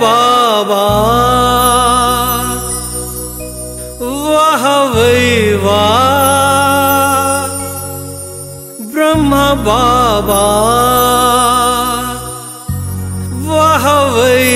बाबा वाह वै वाह ब्रह्म बाबा वाह वै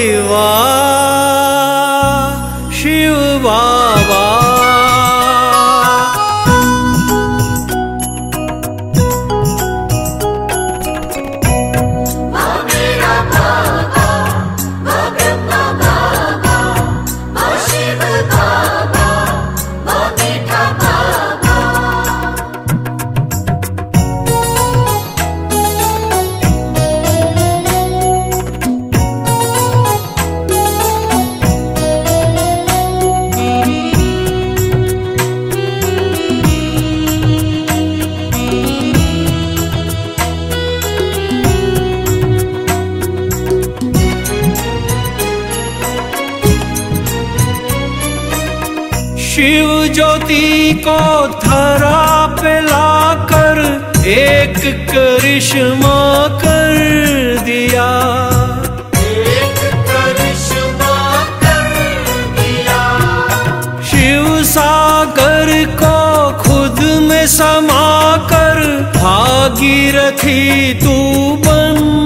शिव ज्योति को धरा पे लाकर एक करिश्मा कर दिया। शिव सागर को खुद में समा कर भागीरथी तू बन।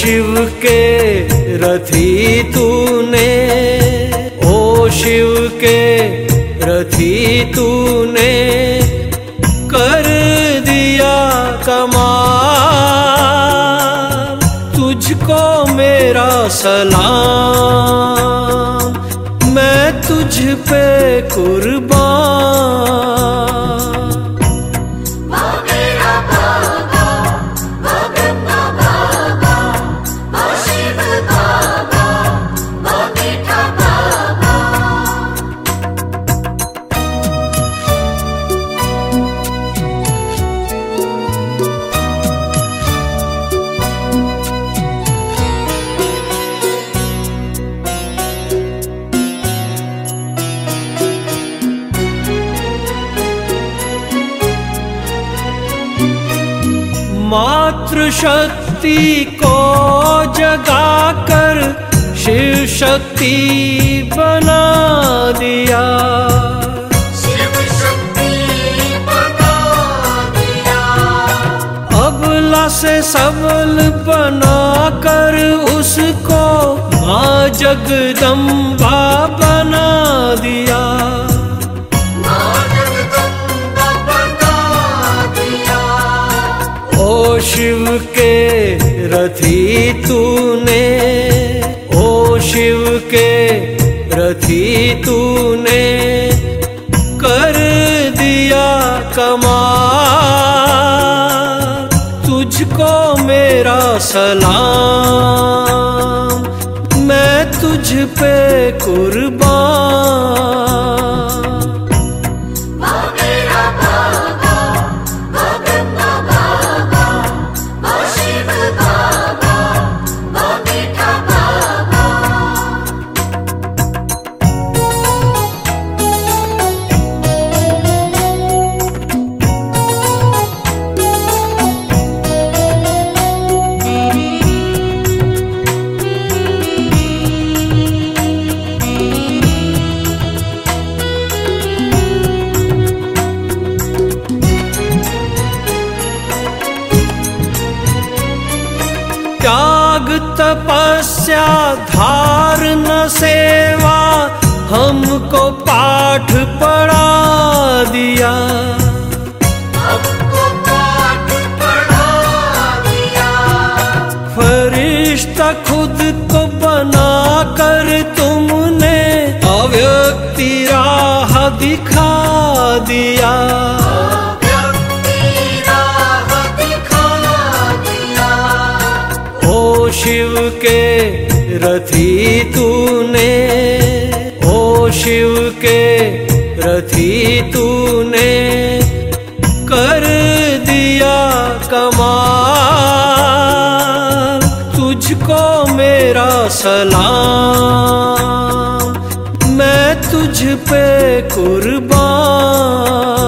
शिव के रथी तूने। ओ शिव के रथी तूने कर दिया कमाल, तुझको मेरा सलाम। मैं तुझ पे कुर्बान मातृशक्ति को जगाकर शिव शक्ति बना दिया। अबला से सबल बनाकर उसको माँ जगदम्बा बना दिया। के रथी तूने, ओ शिव के रथी तूने, कर दिया कमाल, तुझको मेरा सलाम, मैं तुझ पे कुर्बान। तपस्या धारण सेवा हमको पाठ पढ़ा दिया। फरिश्ता खुद को बना कर तुमने अव्यक्ति राह दिखा दिया। के रथी तूने, ओ शिव के रथी तूने, कर दिया कमाल, तुझको मेरा सलाम, मैं तुझ पे कुर्बान।